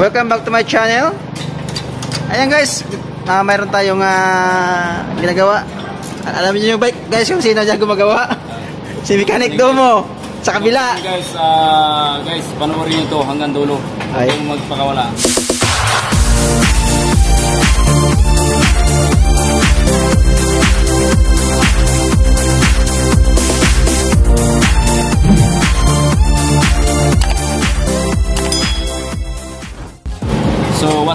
Welcome back to my channel. Ayan guys, ah, mayroon tayong ah, ginagawa. Alam niyo yung bike guys kung sino dyan gumagawa? Si Mechanic Domo sa kabila. guys, ah guys, panoorin niyo to hanggang dulo. Ay. Magpakawala.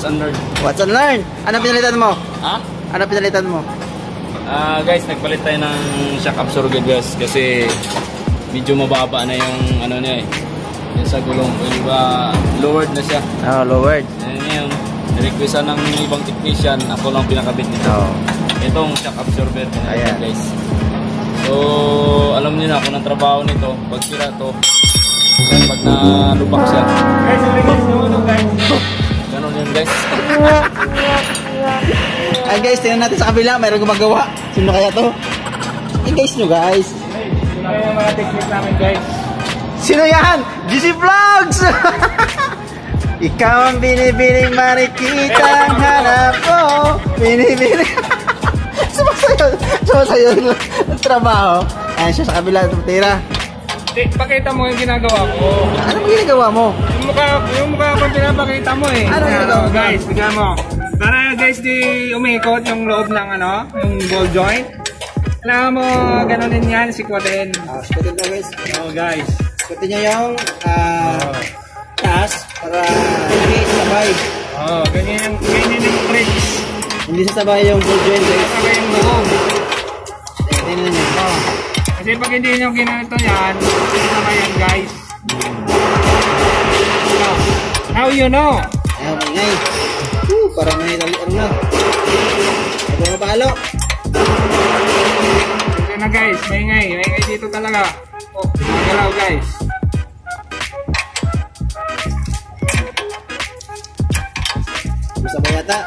So, what's unlearned? What's and learn? Ano pinalitan mo? Ha? Ano pinalitan mo? Ah, guys, nagpalit tayo ng shock absorber guys kasi medyo mababa na yung ano niya eh. Yung sa gulong, yung iba lowered na siya. Oh, lowered. Eh, ngayon, requestan ng ibang technician, ako lang pinakabit nito. Oh. Itong shock absorber Ayan. guys. So, alam niyo na kung ang trabaho nito, pag sira to, pag nalubak siya. Guys, guys, guys. Ganun yun guys. Ay guys, tingnan natin sa kabila, mayroon gumagawa. Sino kaya to? Eh guys nyo guys. Ano yung mga technique namin guys? Sino yan? GC Vlogs! Ikaw ang binibining marikita ang hanap ko. Binibining... Sumasayo. Sumasayo ng trabaho. Ayan siya sa kabila tira. Eh, pakita mo yung ginagawa ko. Ano ba ginagawa mo? Yung mukha, yung mukha ko pinapakita mo eh. Ano ginagawa mo? guys, tignan mo. Para guys di umikot yung loob ng ano, yung ball joint. Kailangan mo ganunin yan, sikwatin. Ah, sikutin mo guys. Oh guys. Sikutin nyo yung ah, taas para hindi sabay. Oh, ganyan yung, ganyan yung tricks. Hindi sasabay yung ball joint guys. Saka yung loob. Tingnan nyo. Oh. Kasi pag hindi nyo ginanito yan, saka yan guys. Oh. How you know? Ayan, maingay. Woo, parang may dali, ano na. Ito na palo. Ito na guys, maingay. Maingay dito talaga. Oh, magalaw guys. Masabay yata.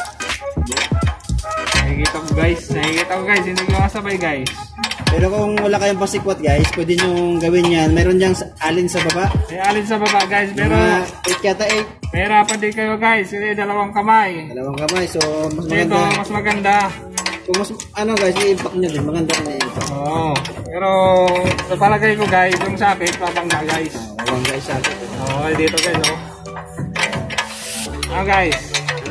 Nakikita ko guys, nakikita ko guys, hindi ko masabay guys. Pero kung wala kayong pasikwat guys, pwede nyo gawin yan. Meron diyang sa- alin sa baba. May alin sa baba guys, pero Mga 8 yata 8. mahirapan din kayo guys, kasi dalawang kamay. Dalawang kamay. So, mas maganda. mas maganda. Kung mas, ano guys, i-impact nyo din. Maganda rin i-impact. Oo. Pero, sa palagay ko guys, yung sapit, pabangga guys. Awang guys sa akin. Oo, dito guys, oh. Ah guys,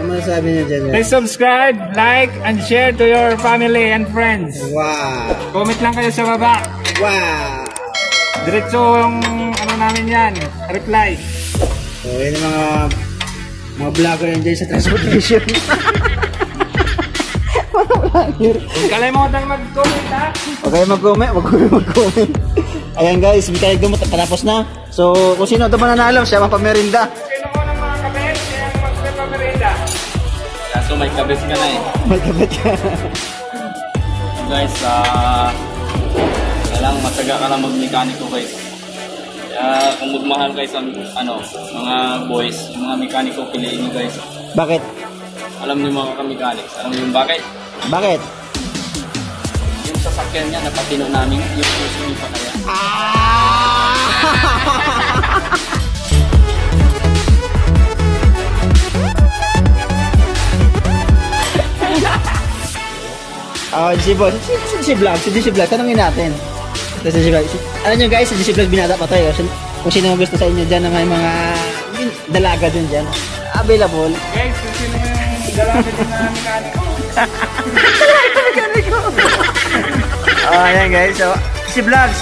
Ano masasabi nyo dyan? please subscribe, like, and share to your family and friends. Wow! Comment lang kayo sa baba. Wow! Diretso yung ano namin yan, reply. So, yun yung mga mga vlogger yan dyan sa transportation. Huwag kalimutan mag-comment ha. Huwag kayo mag-comment, huwag kayo mag-comment. Ayan guys, Mikael Dumot, patapos na. So, kung sino ito mananalo, siya mapamerinda. Kaso may kabit ka na eh. May kabit ka. guys, ah kailangan mataga ka lang magmekaniko guys. Kaya kung magmahal guys ang ano, mga boys, yung mga mekaniko piliin nyo guys. Bakit? Alam niyo mga ka-mechanics, alam niyo bakit? Bakit? Yung sasakyan niya napatino namin, yung puso niyo pa kaya. Oh, si Boss. Si, si, si Vlog, si DC Vlog, tanongin natin. Ito si Vlog. Si, alam nyo guys, si DC Vlog binata pa tayo. Sin- Kung sino gusto sa inyo dyan na may mga dalaga dun dyan. Available. Guys, kung sino yung dalaga din na mekaniko. Oh, ayan guys. So, si Vlogs.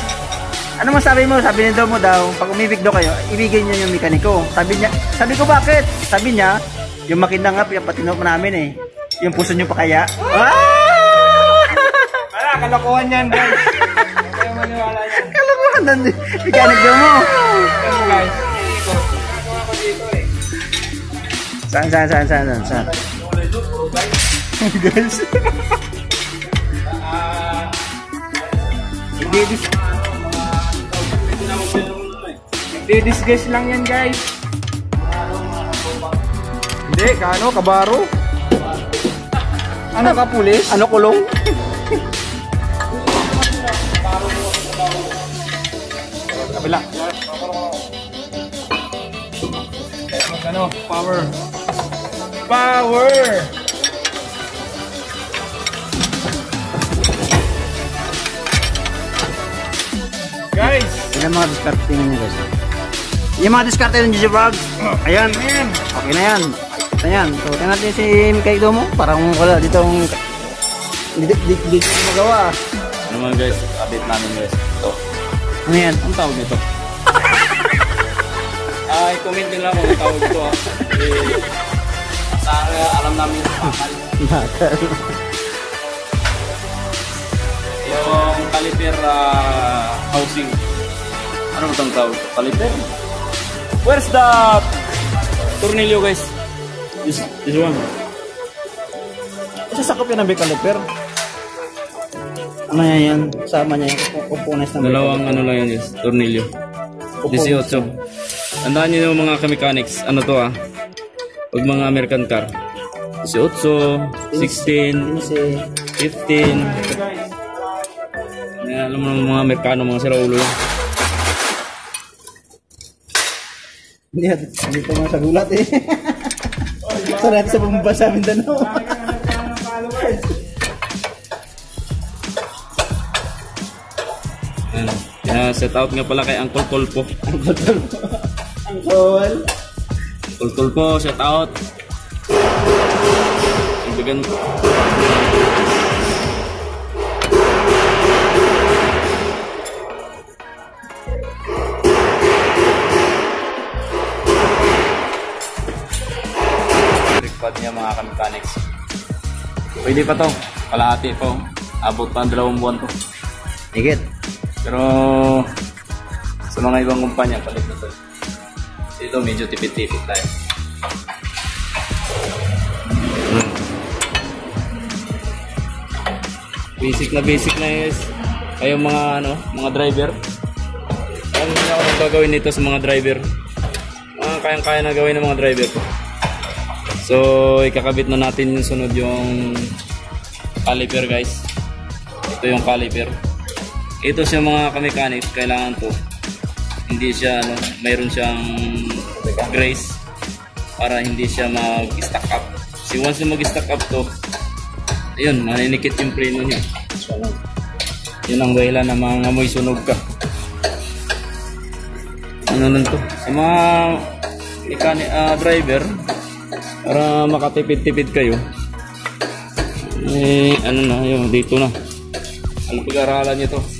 Ano masabi mo? Sabi ni mo daw, pag umibig daw kayo, ibigay niyo yung mekaniko. Sabi niya, sabi ko bakit? Sabi niya, yung makina nga, pinapatino pa namin eh. Yung puso niyo pa kaya? Ah! Kalokohan yan guys. Kayong maniwala yan. Kalokohan na ni mechanic daw mo. Ano guys. Ginagawa ko dito eh. Saan, saan, saan, saan, saan, saan? guys. Nagdidis... Nagdidisguise lang yan guys. Hindi, kano, kabaro. Ano ka, pulis? Ano kulong? Kabila. ano, power. Power! Guys, Yan ang mga diskarte ninyo guys. Yung mga diskarte ng GG Vlogs. Ayan. Okay na yan. Ito yan. So, tingnan natin si Mikay Domo. Parang wala dito ang... Dito, dito, dito magawa. Ano man guys, update namin guys. Ito. Ano yan? Ang tawag nito? Ay, comment din lang kung ang tawag ito ah. Eh, sa alam namin yung pakal. Bakal. Yung caliper ah, housing. Ano ba itong tawag? Caliper? Where's the tornilyo guys? This, this one. Sasakop yan ng brake caliper. Ano yan yan? Sama niya yung components ng Dalawang ano lang yan guys, tornilyo. 18. Tandaan nyo yung mga mechanics. Ano to ah? Pag mga American car. 18, 16, Kasi, 15. Kaya alam mo ng mga Amerikano, mga sira ulo yan. hindi, hindi pa mga sagulat eh. Sarap sa bumaba sa Mindanao. Set out nga pala kay Uncle Kolpo. Ang cool. Uncle Kolpo, set out. Ibigan Tripod niya mga ka-mechanics. Pwede pa to. Kalahati po. Abot pa ang dalawang buwan to. Higit. Pero sa mga ibang kumpanya, palit na to. Kasi ito medyo tipid-tipid tayo. Hmm. Basic na basic na guys. Kayong mga ano, mga driver. Ano na ako gagawin nito sa mga driver. Mga kayang-kaya na gawin ng mga driver. So, ikakabit na natin yung sunod yung caliper guys. Ito yung caliper ito siya mga kamekanik kailangan to hindi siya ano mayroon siyang grace para hindi siya mag-stack up. Kasi once na mag-stack up to ayun maninikit yung preno niya. Yun ang dahilan na mga amoy sunog ka. Ano lang to? Sa mga mechanic, ah, driver para makatipid-tipid kayo eh ano na yun dito na. Ano pag-aralan nyo to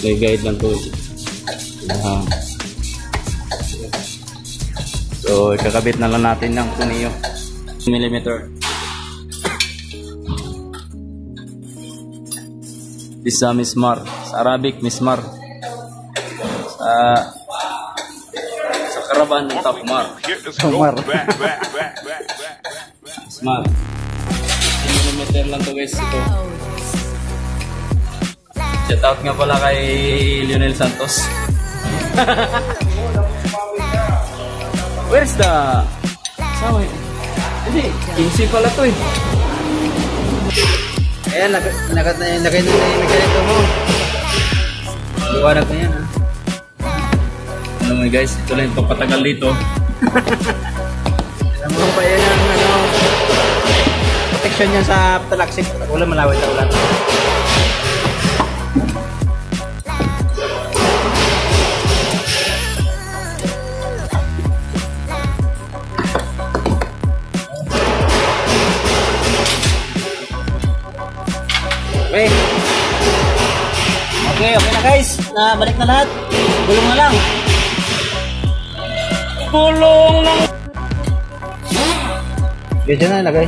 guide lang to Ah. so ikakabit na lang natin ng tuniyo millimeter. This uh, mismar sa Arabic mismar sa sa karaban ng tapmar Omar. mismar millimeter lang to guys. Ito Shout out nga pala kay Lionel Santos. Where's the... Sama yun? Hindi, 15 pala to eh. Ayan, nag nagat na yun. Lagay na yung mekanito mo. Liwanag na yan ha. Ano mo guys, ito lang yung papatagal dito. Alam mo pa yan ang ano, protection niya sa talaksik. Ulan malawit na ulan. Okay. Okay, okay na guys. Nabalik na lahat. Gulong na lang. Kulong ng... Medyo na ilagay.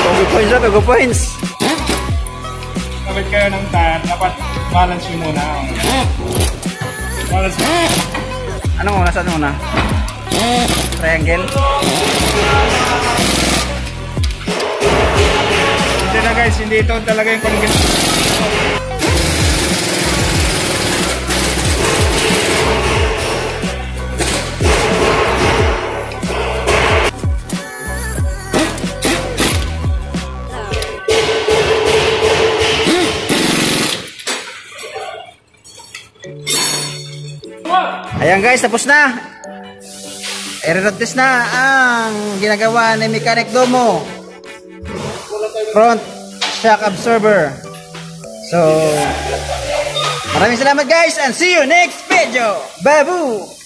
Togo points na, togo points. kapit kayo ng tire, dapat balance nyo muna. Balance mo. Ano muna? Saan muna? Triangle? Hindi talaga guys, hindi ito talaga yung conventional. Ayan guys, tapos na. I-road test na ang ginagawa ni Mechanic Domo. Front shock absorber. So, maraming salamat guys and see you next video. Babu!